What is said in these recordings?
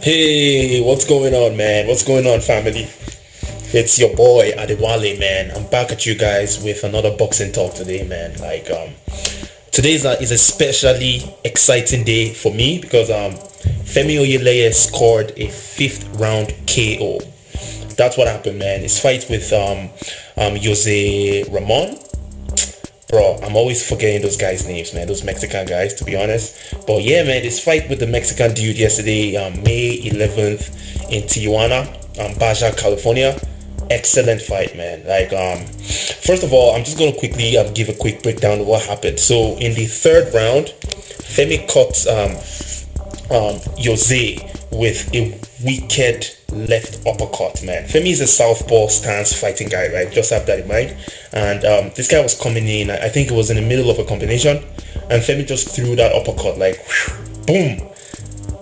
Hey, what's going on, man? What's going on, family? It's your boy Adewale, man. I'm back at you guys with another boxing talk today, man. Like, um, today is a, is a especially exciting day for me because um, Femi Oyeleye scored a fifth round KO. That's what happened, man. His fight with um, um, Jose Ramon bro, I'm always forgetting those guys' names, man. Those Mexican guys, to be honest. But yeah, man, this fight with the Mexican dude yesterday, um, May 11th in Tijuana, um, Baja, California. Excellent fight, man. Like, um, first of all, I'm just gonna quickly um, give a quick breakdown of what happened. So in the third round, Femi caught um, um, Jose with a wicked left uppercut, man. Femi is a southpaw stance fighting guy, right? Just have that in mind. And um, this guy was coming in, I think it was in the middle of a combination, and Femi just threw that uppercut like, whew, boom.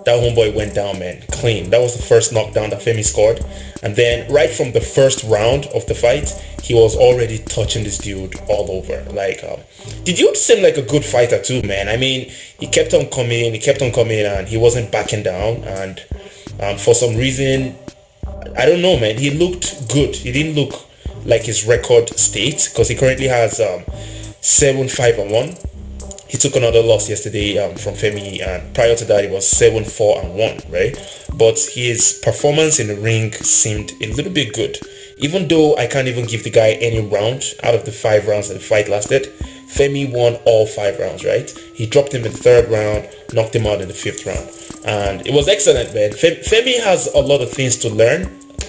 That homeboy went down, man, clean. That was the first knockdown that Femi scored. And then right from the first round of the fight, he was already touching this dude all over. Like, um, the dude seemed like a good fighter too, man. I mean, he kept on coming, he kept on coming, and he wasn't backing down. And um, for some reason, I don't know, man. He looked good. He didn't look like his record states because he currently has um, seven five and one. He took another loss yesterday um, from Femi, and prior to that, it was seven four and one, right? But his performance in the ring seemed a little bit good, even though I can't even give the guy any round out of the five rounds that the fight lasted. Femi won all five rounds, right? He dropped him in the third round, knocked him out in the fifth round, and it was excellent, man. Femi has a lot of things to learn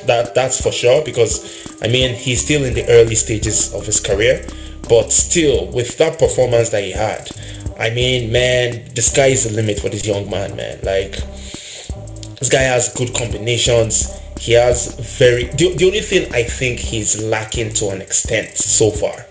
that that's for sure because I mean he's still in the early stages of his career, but still with that performance that he had, I mean man, the sky is the limit for this young man, man. Like this guy has good combinations. He has very the, the only thing I think he's lacking to an extent so far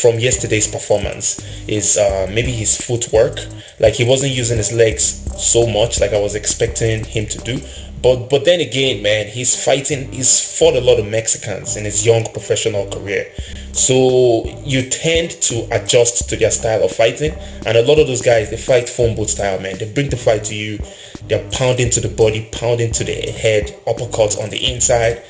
from yesterday's performance is uh, maybe his footwork. Like he wasn't using his legs so much like I was expecting him to do. But but then again, man, he's fighting. He's fought a lot of Mexicans in his young professional career, so you tend to adjust to their style of fighting. And a lot of those guys, they fight phone booth style, man. They bring the fight to you. They're pounding to the body, pounding to the head, uppercuts on the inside,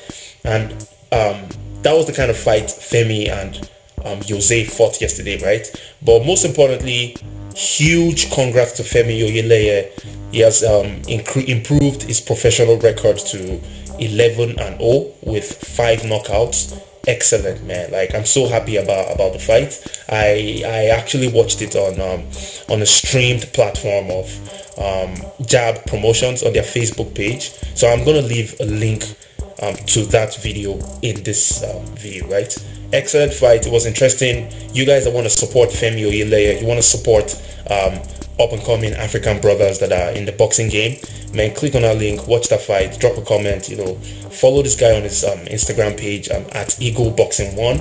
and um, that was the kind of fight Femi and um, Jose fought yesterday, right? But most importantly, huge congrats to Femi Oyeleye he has um, improved his professional record to 11 and 0 with five knockouts. Excellent, man! Like I'm so happy about about the fight. I I actually watched it on um, on a streamed platform of um, Jab Promotions on their Facebook page. So I'm gonna leave a link um, to that video in this um, video, right? Excellent fight. It was interesting. You guys that want to support Femi Oyeleye, you want to support um, up and coming African brothers that are in the boxing game, man, click on our link, watch that fight, drop a comment, you know, follow this guy on his um, Instagram page um, at Eagle Boxing One.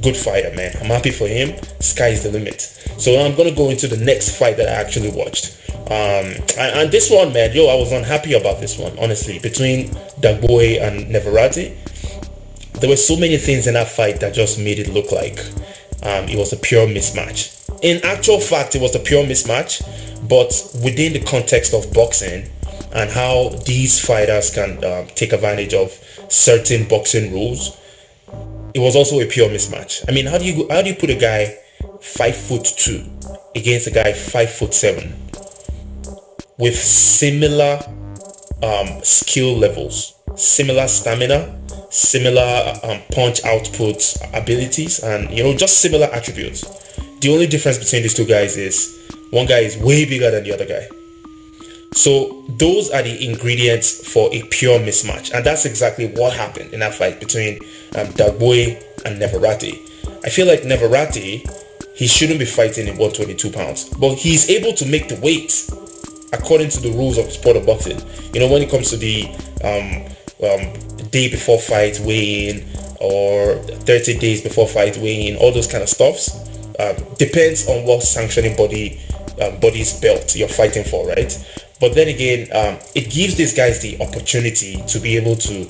Good fighter, man. I'm happy for him. Sky's the limit. So I'm gonna go into the next fight that I actually watched. Um, and, and, this one, man, yo, I was unhappy about this one, honestly. Between Dagboe and Navarrete, there were so many things in that fight that just made it look like um, it was a pure mismatch in actual fact, it was a pure mismatch, but within the context of boxing and how these fighters can um, take advantage of certain boxing rules, it was also a pure mismatch. I mean, how do you how do you put a guy five foot two against a guy five foot seven with similar um, skill levels, similar stamina, similar um, punch output abilities, and you know just similar attributes? The only difference between these two guys is one guy is way bigger than the other guy. So those are the ingredients for a pure mismatch, and that's exactly what happened in that fight between um, Dagboe and Navarrete. I feel like Navarrete, he shouldn't be fighting in 122 pounds, but he's able to make the weight according to the rules of sport of boxing. You know, when it comes to the um, um, day before fight weigh-in or 30 days before fight weigh-in, all those kind of stuffs um, depends on what sanctioning body um, body's belt you're fighting for, right? But then again, um, it gives these guys the opportunity to be able to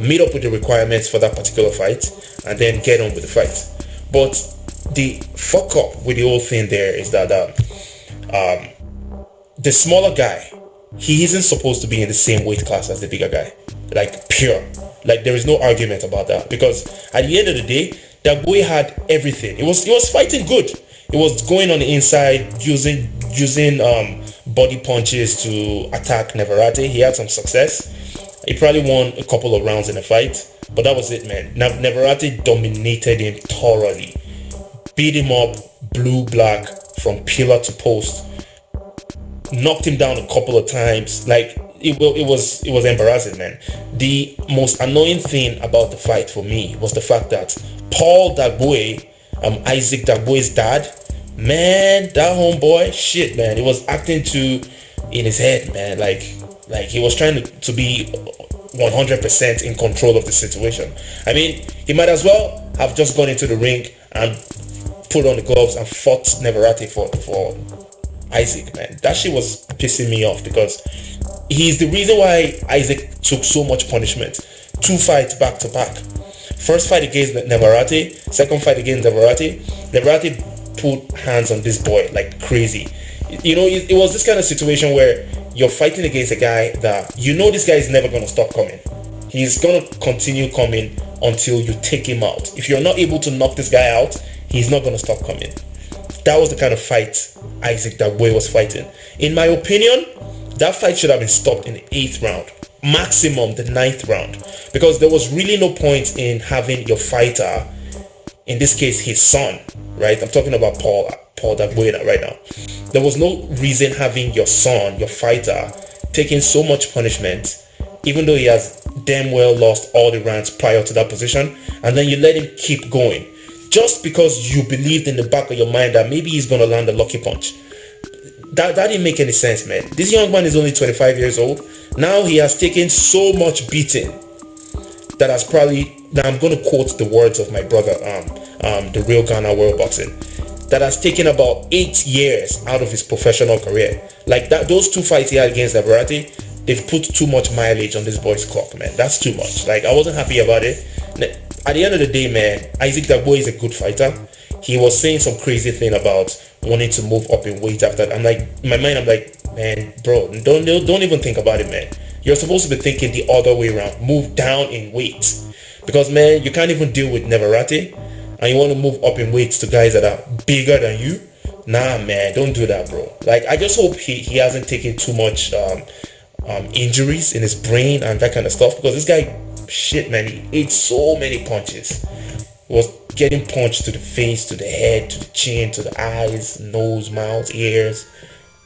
meet up with the requirements for that particular fight and then get on with the fight. But the fuck up with the whole thing there is that um, um, the smaller guy he isn't supposed to be in the same weight class as the bigger guy. Like pure. Like there is no argument about that because at the end of the day, that boy had everything. It was he was fighting good. It was going on the inside using using um, body punches to attack Navarrete. He had some success. He probably won a couple of rounds in the fight, but that was it, man. Navarrete dominated him thoroughly, beat him up, blue black from pillar to post, knocked him down a couple of times. Like it, it was it was embarrassing, man. The most annoying thing about the fight for me was the fact that Paul Dagboe, um, Isaac Dagboe's dad, man, that homeboy, shit, man, he was acting too in his head, man, like like he was trying to, to be 100% in control of the situation. I mean, he might as well have just gone into the ring and put on the gloves and fought Navarrete for for Isaac, man. That shit was pissing me off because he's the reason why Isaac took so much punishment. Two fights back to back. First fight against Navarrete, second fight against Navarrete. Navarrete put hands on this boy like crazy. You know, it, it was this kind of situation where you're fighting against a guy that you know this guy is never going to stop coming. He's going to continue coming until you take him out. If you're not able to knock this guy out, he's not going to stop coming. That was the kind of fight Isaac Dagboe was fighting. In my opinion, that fight should have been stopped in the eighth round, maximum the ninth round, because there was really no point in having your fighter, in this case his son, right? I'm talking about Paul Paul Dagboe right now. There was no reason having your son, your fighter, taking so much punishment, even though he has damn well lost all the rounds prior to that position, and then you let him keep going just because you believed in the back of your mind that maybe he's gonna land a lucky punch. That, that didn't make any sense, man. This young man is only 25 years old. Now he has taken so much beating that has probably now I'm gonna quote the words of my brother, um, um, the real Ghana World Boxing, that has taken about eight years out of his professional career. Like that, those two fights he had against Navarrete, they've put too much mileage on this boy's clock, man. That's too much. Like I wasn't happy about it at the end of the day, man, Isaac Dagboe is a good fighter. He was saying some crazy thing about wanting to move up in weight after that. I'm like, in my mind, I'm like, man, bro, don't don't even think about it, man. You're supposed to be thinking the other way around. Move down in weight. Because man, you can't even deal with Navarrete and you want to move up in weights to guys that are bigger than you. Nah, man, don't do that, bro. Like, I just hope he, he hasn't taken too much um, um, injuries in his brain and that kind of stuff because this guy shit, man, he ate so many punches. He was getting punched to the face, to the head, to the chin, to the eyes, nose, mouth, ears,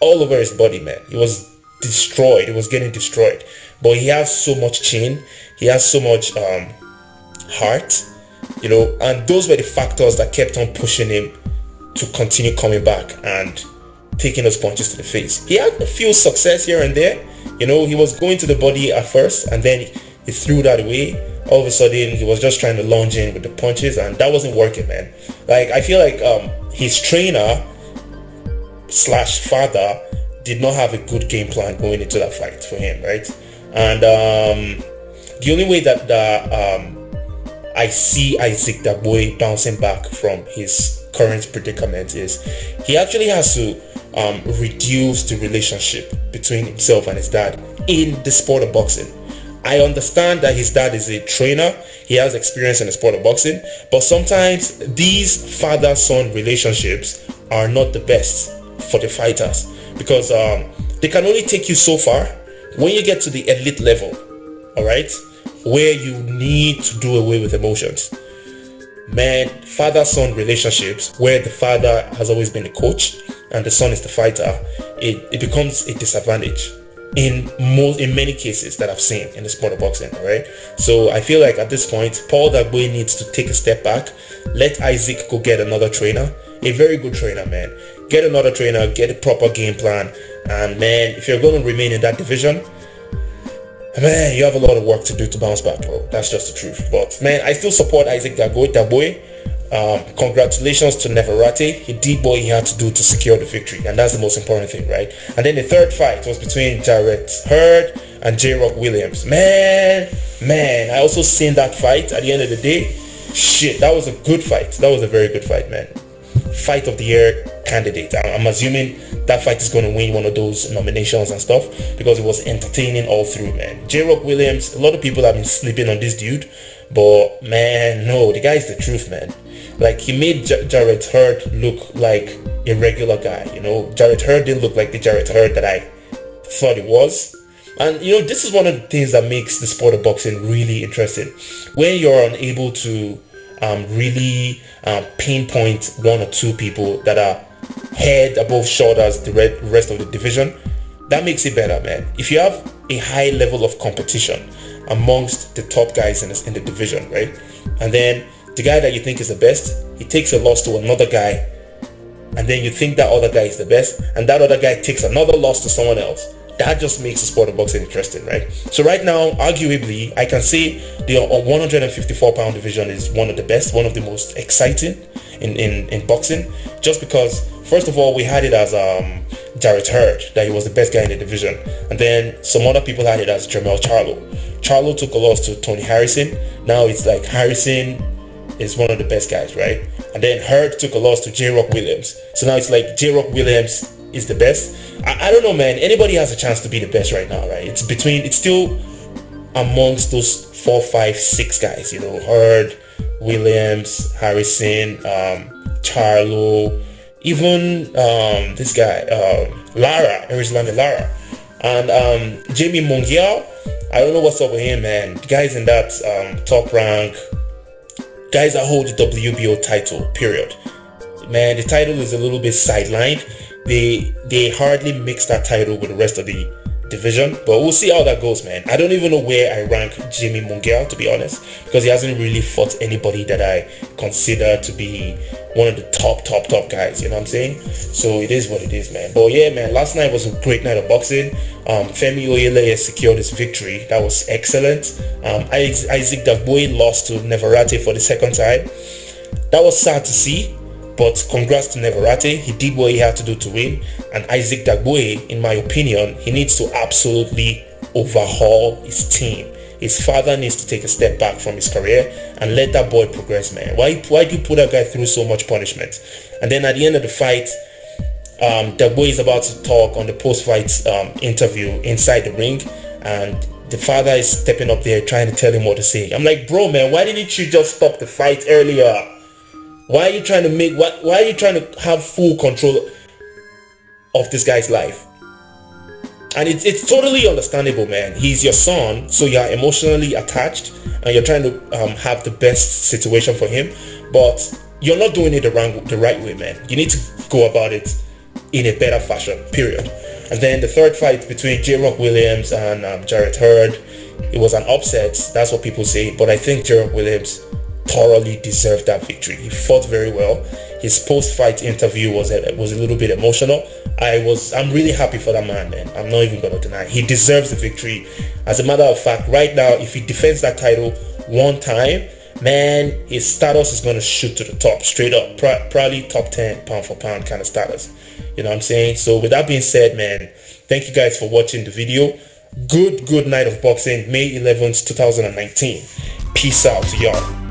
all over his body, man. He was destroyed. He was getting destroyed. But he has so much chin. He has so much um, heart, you know, and those were the factors that kept on pushing him to continue coming back and taking those punches to the face. He had a few success here and there. You know, he was going to the body at first and then he threw that away. All of a sudden, he was just trying to launch in with the punches, and that wasn't working, man. Like I feel like um, his trainer slash father did not have a good game plan going into that fight for him, right? And um, the only way that that um, I see Isaac Dagboe bouncing back from his current predicament is he actually has to um, reduce the relationship between himself and his dad in the sport of boxing. I understand that his dad is a trainer. He has experience in the sport of boxing. But sometimes these father-son relationships are not the best for the fighters because um, they can only take you so far. When you get to the elite level, all right, where you need to do away with emotions. Man, father-son relationships where the father has always been the coach and the son is the fighter, it, it becomes a disadvantage in most in many cases that I've seen in the sport of boxing. All right. So I feel like at this point, Paul Dagboe needs to take a step back. Let Isaac go get another trainer, a very good trainer, man. Get another trainer, get a proper game plan, and man, if you're going to remain in that division, man, you have a lot of work to do to bounce back, bro. That's just the truth. But man, I still support Isaac Dagboe. Dagboe um, congratulations to Navarrete. He did what he had to do to secure the victory, and that's the most important thing, right? And then the third fight was between Jarrett Hurd and J Rock Williams. Man, man, I also seen that fight at the end of the day. Shit, that was a good fight. That was a very good fight, man. Fight of the year candidate. I'm assuming that fight is going to win one of those nominations and stuff because it was entertaining all through, man. J. Rock Williams, a lot of people have been sleeping on this dude, but man, no, the guy is the truth, man. Like he made J- Jarrett Hurd look like a regular guy, you know. Jarrett Hurd didn't look like the Jarrett Hurd that I thought it was. And you know, this is one of the things that makes the sport of boxing really interesting. When you're unable to um, really um, pinpoint one or two people that are head above shoulders the rest of the division, that makes it better, man. If you have a high level of competition amongst the top guys in the, in the division, right? And then the guy that you think is the best, he takes a loss to another guy, and then you think that other guy is the best, and that other guy takes another loss to someone else that just makes the sport of boxing interesting, right? So right now, arguably, I can say the 154 pound division is one of the best, one of the most exciting in, in, in boxing, just because, first of all, we had it as um, Jarrett Hurd, that he was the best guy in the division. And then some other people had it as Jermell Charlo. Charlo took a loss to Tony Harrison. Now it's like Harrison is one of the best guys, right? And then Hurd took a loss to J. Rock Williams. So now it's like J. Rock Williams is the best. I, I don't know, man. Anybody has a chance to be the best right now, right? It's between, it's still amongst those four, five, six guys. You know, Hurd, Williams, Harrison, um, Charlo, even um, this guy, uh, Lara, Erislandy Lara, and um, Jamie Munguia. I don't know what's up with him, man. Guys in that um, top rank, guys that hold the WBO title, period. Man, the title is a little bit sidelined they they hardly mix that title with the rest of the division. But we'll see how that goes, man. I don't even know where I rank Jimmy Munguia, to be honest, because he hasn't really fought anybody that I consider to be one of the top, top, top guys. You know what I'm saying? So it is what it is, man. But yeah, man, last night was a great night of boxing. Um, Femi Oyeleye secured his victory. That was excellent. Um, Isaac Dagboe lost to Navarrete for the second time. That was sad to see but congrats to Navarrete. He did what he had to do to win. And Isaac Dagboe, in my opinion, he needs to absolutely overhaul his team. His father needs to take a step back from his career and let that boy progress, man. Why, why do you put that guy through so much punishment? And then at the end of the fight, um, Dagboe is about to talk on the post-fight um, interview inside the ring, and the father is stepping up there trying to tell him what to say. I'm like, bro, man, why didn't you just stop the fight earlier? Why are you trying to make what why are you trying to have full control of this guy's life? And it's it's totally understandable, man. He's your son, so you're emotionally attached and you're trying to um, have the best situation for him, but you're not doing it the wrong the right way, man. You need to go about it in a better fashion, period. And then the third fight between J. Rock Williams and um, Jarrett Hurd, it was an upset. That's what people say. But I think J. Rock Williams thoroughly deserved that victory. He fought very well. His post-fight interview was a, was a little bit emotional. I was I'm really happy for that man, man. I'm not even gonna deny. He deserves the victory. As a matter of fact, right now, if he defends that title one time, man, his status is gonna shoot to the top, straight up. Pro- probably top 10 pound for pound kind of status. You know what I'm saying? So with that being said, man, thank you guys for watching the video. Good, good night of boxing, May 11th, 2019. Peace out, y'all.